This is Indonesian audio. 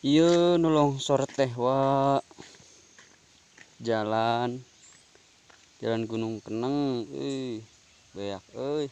iya nolong sore teh wa jalan. Jalan gunung keneng eh beak eh